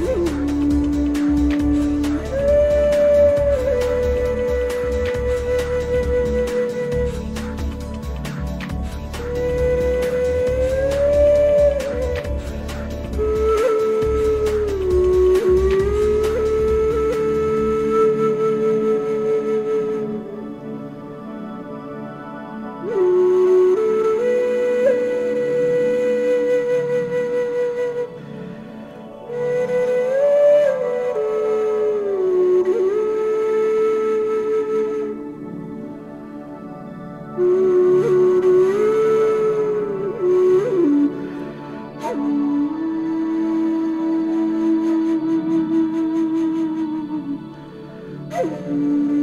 Ooh. Música